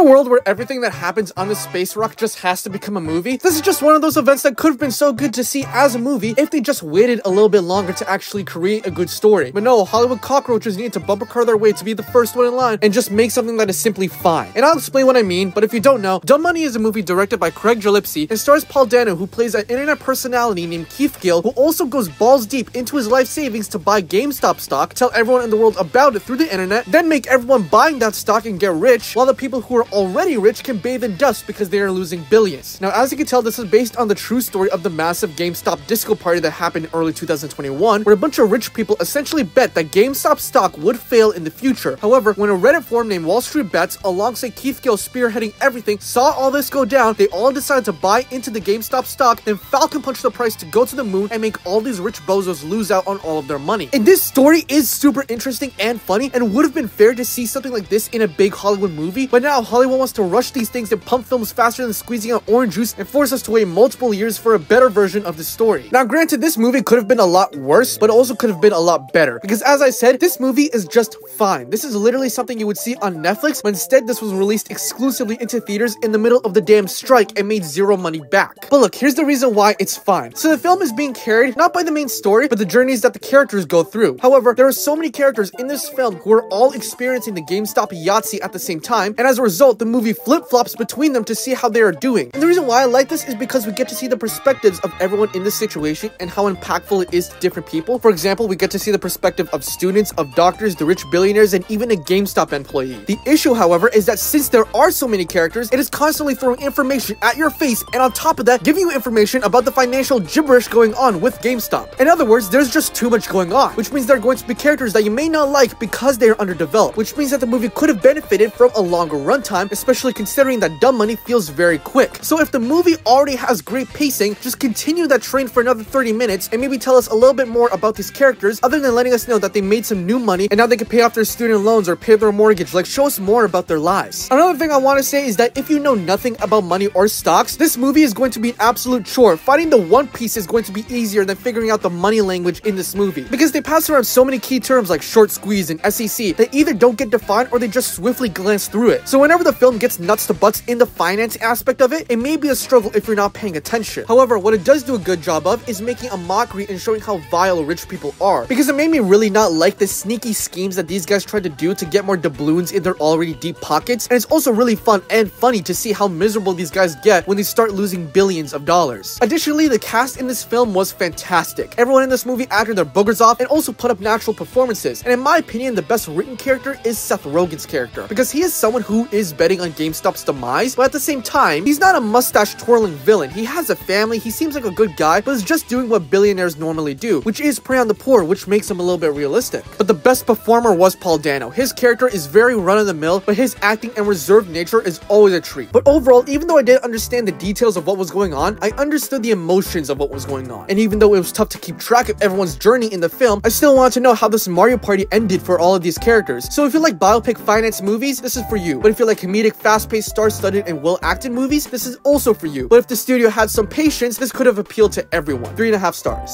a world where everything that happens on the space rock just has to become a movie, this is just one of those events that could have been so good to see as a movie if they just waited a little bit longer to actually create a good story. But no, Hollywood cockroaches need to bumper car their way to be the first one in line and just make something that is simply fine. And I'll explain what I mean, but if you don't know, Dumb Money is a movie directed by Craig Gillespie and stars Paul Dano, who plays an internet personality named Keith Gill, who also goes balls deep into his life savings to buy GameStop stock, tell everyone in the world about it through the internet, then make everyone buying that stock and get rich, while the people who are already rich can bathe in dust because they are losing billions. Now, as you can tell, this is based on the true story of the massive GameStop disco party that happened early 2021, where a bunch of rich people essentially bet that GameStop stock would fail in the future. However, when a Reddit forum named Wall Street Bets, alongside Keith Gill spearheading everything, saw all this go down, they all decided to buy into the GameStop stock, then Falcon punched the price to go to the moon and make all these rich bozos lose out on all of their money. And this story is super interesting and funny, and would have been fair to see something like this in a big Hollywood movie, but now Hollywood wants to rush these things and pump films faster than squeezing out orange juice and force us to wait multiple years for a better version of the story. Now, granted, this movie could have been a lot worse, but also could have been a lot better, because as I said, this movie is just fine. This is literally something you would see on Netflix, but instead this was released exclusively into theaters in the middle of the damn strike and made zero money back. But look, here's the reason why it's fine. So the film is being carried not by the main story, but the journeys that the characters go through. However, there are so many characters in this film who are all experiencing the GameStop Yahtzee at the same time, and as a result, the movie flip-flops between them to see how they are doing. And the reason why I like this is because we get to see the perspectives of everyone in this situation and how impactful it is to different people. For example, we get to see the perspective of students, of doctors, the rich billionaires, and even a GameStop employee. The issue, however, is that since there are so many characters, it is constantly throwing information at your face, and on top of that, giving you information about the financial gibberish going on with GameStop. In other words, there's just too much going on, which means there are going to be characters that you may not like because they are underdeveloped, which means that the movie could have benefited from a longer runtime, especially considering that Dumb Money feels very quick. So if the movie already has great pacing, just continue that train for another 30 minutes and maybe tell us a little bit more about these characters other than letting us know that they made some new money and now they can pay off their student loans or pay their mortgage. Like show us more about their lives. Another thing I want to say is that if you know nothing about money or stocks, this movie is going to be an absolute chore. Finding the One Piece is going to be easier than figuring out the money language in this movie because they pass around so many key terms like short squeeze and SEC that either don't get defined or they just swiftly glance through it. So whenever the film gets nuts to butts in the finance aspect of it, it may be a struggle if you're not paying attention. However, what it does do a good job of is making a mockery and showing how vile rich people are. Because it made me really not like the sneaky schemes that these guys tried to do to get more doubloons in their already deep pockets. And it's also really fun and funny to see how miserable these guys get when they start losing billions of dollars. Additionally, the cast in this film was fantastic. Everyone in this movie acted their boogers off and also put up natural performances. And in my opinion, the best written character is Seth Rogen's character because he is someone who betting on GameStop's demise, but at the same time, he's not a mustache twirling villain. He has a family, he seems like a good guy, but is just doing what billionaires normally do, which is prey on the poor, which makes him a little bit realistic. But the best performer was Paul Dano. His character is very run-of-the-mill, but his acting and reserved nature is always a treat. But overall, even though I didn't understand the details of what was going on, I understood the emotions of what was going on. And even though it was tough to keep track of everyone's journey in the film, I still wanted to know how this Mario Party ended for all of these characters. So if you like biopic finance movies, this is for you. But if you like comedic, fast-paced, star-studded, and well-acted movies, this is also for you. But if the studio had some patience, this could have appealed to everyone. Three and a half stars.